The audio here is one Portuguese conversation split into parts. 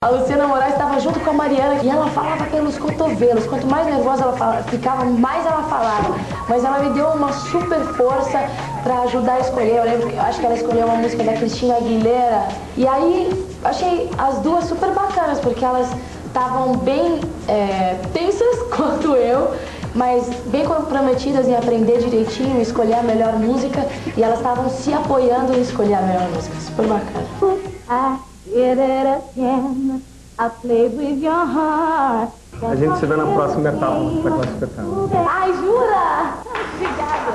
A Luciana Moraes estava junto com a Mariana e ela falava pelos cotovelos. Quanto mais nervosa ela falava, ficava, mais ela falava. Mas ela me deu uma super força para ajudar a escolher. Eu lembro que acho que ela escolheu uma música da Cristina Aguilera. E aí achei as duas super bacanas, porque elas estavam bem é, tensas quanto eu, mas bem comprometidas em aprender direitinho, escolher a melhor música. E elas estavam se apoiando em escolher a melhor música. Super bacana. Did it again. I played with your heart. A gente se vê na próxima etapa da classificação. Ai, jura? Obrigada.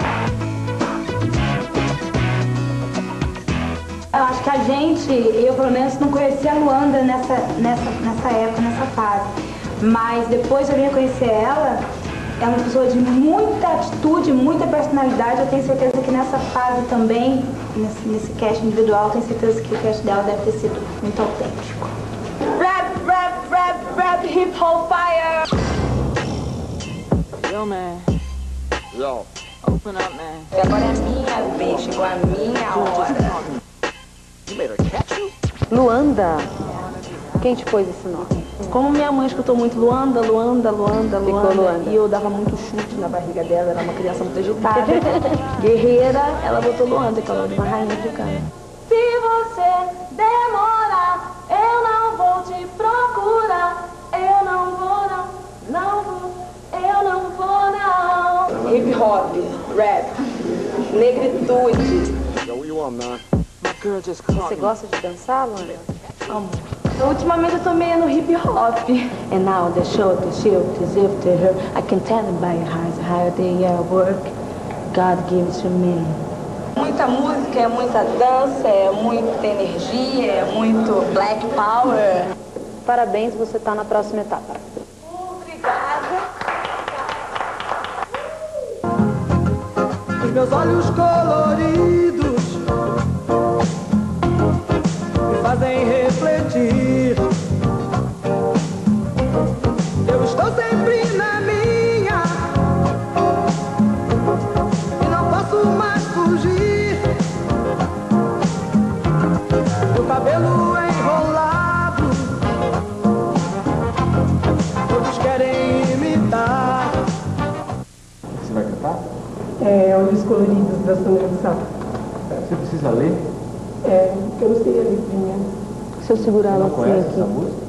Eu acho que a gente, eu pelo menos não conhecia a Luanda nessa, nessa, nessa época, nessa fase. Mas depois eu vim conhecer ela, é uma pessoa de muita atitude, muita personalidade. Eu tenho certeza que nessa fase também, nesse, nesse cast individual, tenho certeza que o cast dela deve ter sido muito autêntico. Rap, rap, rap, rap, hip hop fire. Yo, man. Yo. Open up, man. Agora é a minha vez, chegou a minha hora. You made her catch you? Luanda. Quem te pôs esse nome? Como minha mãe escutou muito Luanda, Luanda, Luanda, Luanda, Luanda. e eu dava muito chute na barriga dela, era uma criança muito agitada. Guerreira, ela botou Luanda, que é o nome de uma rainha africana. Se você demorar, eu não vou te procurar. Eu não vou, não, não vou, eu não vou, não. Hip hop, rap, negritude. Você gosta de dançar, Luanda? Então, ultimamente eu tô meio no hip hop. And now the show, the shield is after her. I can tell by her eyes how they uh, work. God gives to me. Muita música, é muita dança, é muita energia, é muito black power. Parabéns, você tá na próxima etapa. Os meus olhos coloridos É, olhos coloridos da Sandra de Sá. Você precisa ler? É, porque eu não sei a letrinha. Se eu segurar ela assim conhece essa aqui. música?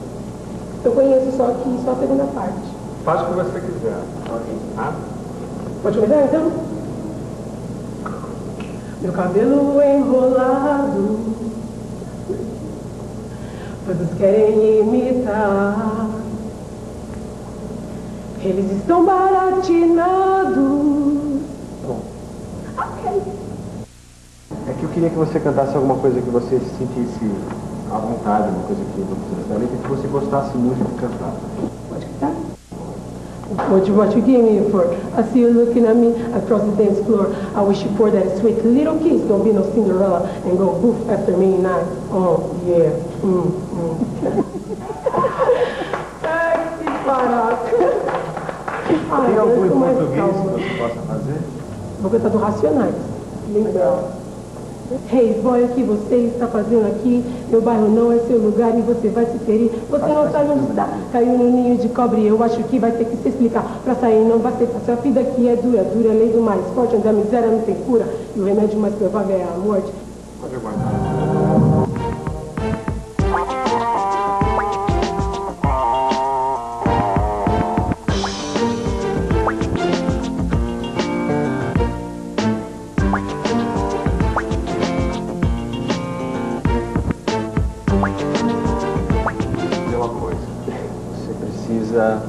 Eu conheço só que só a segunda parte. Faz o que você quiser. Tá? Pode começar então? Meu cabelo enrolado, todos querem imitar. Eles estão baratinados. Bom. É que eu queria que você cantasse alguma coisa que você se sentisse à vontade, uma coisa que não da letra, que você gostasse muito de cantar. Pode cantar? What you, what you gave me for? I see you looking at me across the dance floor. I wish you pour that sweet little kiss. Don't be no Cinderella and go boof after me night. Oh, yeah. Hum, hum. Ai, que barato. Tem algum em português que você possa fazer? Vou cantar do Racionais. Legal. Hey, boy, o que você está fazendo aqui? Meu bairro não é seu lugar e você vai se ferir. Você não sabe onde está. Caiu no ninho de cobre. Eu acho que vai ter que se explicar. Pra sair não vai ser fácil. A vida aqui é dura, dura, lei do mais forte, onde a miséria não tem cura. E o remédio mais provável é a morte. Pode aguardar. Precisa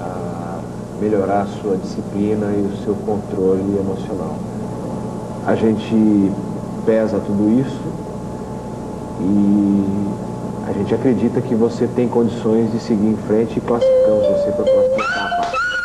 ah, melhorar a sua disciplina e o seu controle emocional. A gente pesa tudo isso e a gente acredita que você tem condições de seguir em frente e classificamos você para a próxima etapa.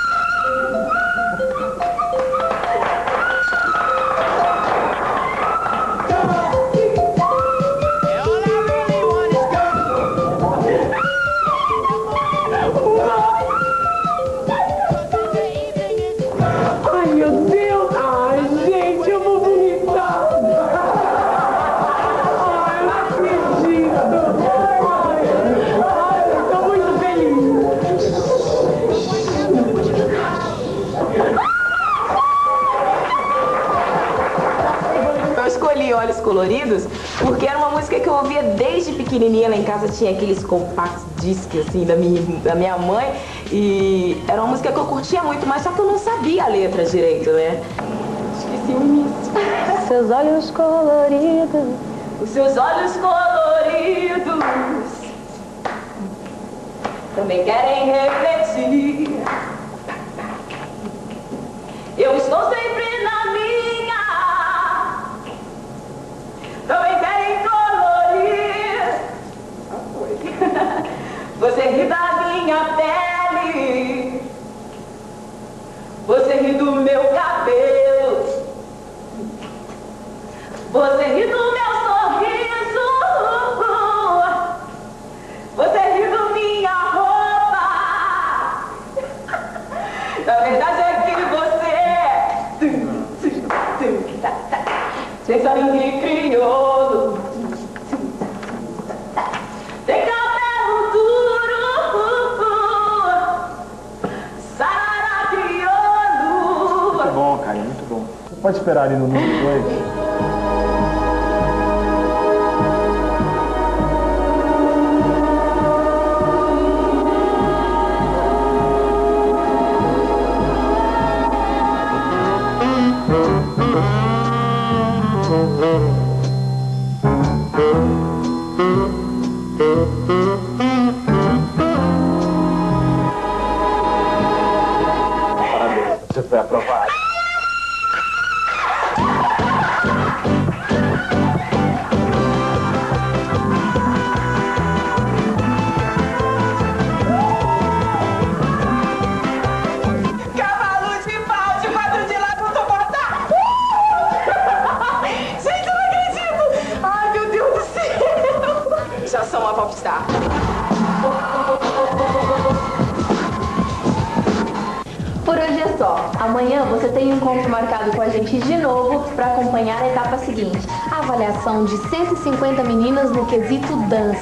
Olhos Coloridos porque era uma música que eu ouvia desde pequenininha. Lá em casa tinha aqueles compactos discos, assim, da minha, da minha mãe. E era uma música que eu curtia muito, mas só que eu não sabia a letra direito, né? Esqueci o início. Seus olhos coloridos. Os seus olhos coloridos também querem refletir do meu cabelo, você ri do meu sorriso, você ri do minha roupa. Na verdade é que você. Tum, tum, tum, tá, pode esperar ali no número 2? Só. Amanhã você tem um encontro marcado com a gente de novo para acompanhar a etapa seguinte, a avaliação de 150 meninas no quesito dança.